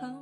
Home.